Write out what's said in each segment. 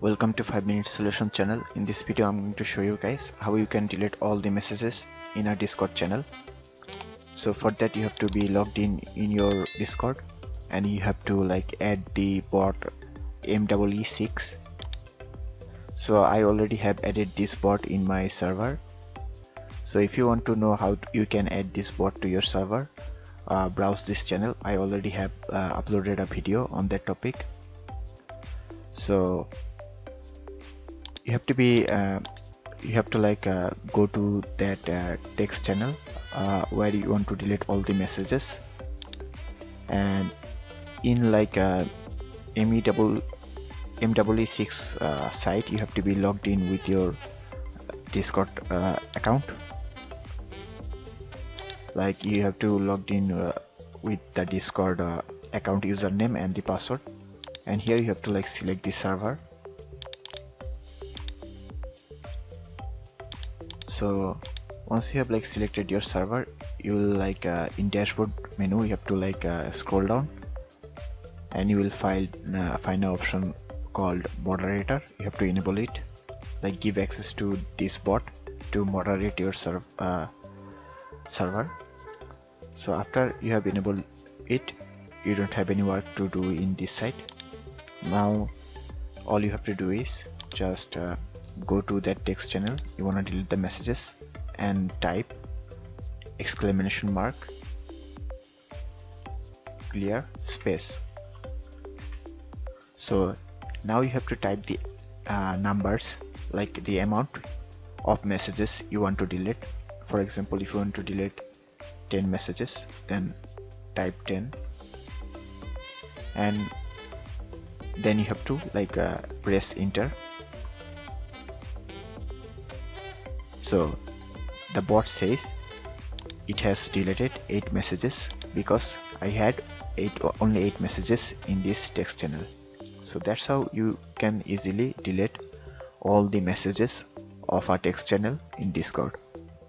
Welcome to 5 Minute Solution channel. In this video I'm going to show you guys how you can delete all the messages in a Discord channel. So for that you have to be logged in in your Discord and you have to like add the bot MEE6. So I already have added this bot in my server. So if you want to know how you can add this bot to your server, uh, browse this channel. I already have uh, uploaded a video on that topic. So you have to be uh, you have to like uh, go to that uh, text channel uh, where you want to delete all the messages. And in like a MEW MEE6 uh, site you have to be logged in with your discord uh, account. Like you have to logged in uh, with the discord account username and the password. And here you have to like select the server so once you have like selected your server you will like uh, in dashboard menu you have to like uh, scroll down. And you will find uh, find an option called moderator. You have to enable it. Like give access to this bot to moderate your serv uh, server. So after you have enabled it you don't have any work to do in this site. Now all you have to do is just uh, go to that text channel. You want to delete the messages and type exclamation mark clear space. So now you have to type the uh, numbers like the amount of messages you want to delete. For example if you want to delete 10 messages then type 10 and then you have to like uh, press enter so the bot says it has deleted 8 messages because I had 8 only 8 messages in this text channel. So that's how you can easily delete all the messages of our text channel in discord.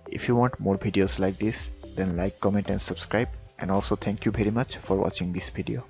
If you want more videos like this then like comment and subscribe. And also thank you very much for watching this video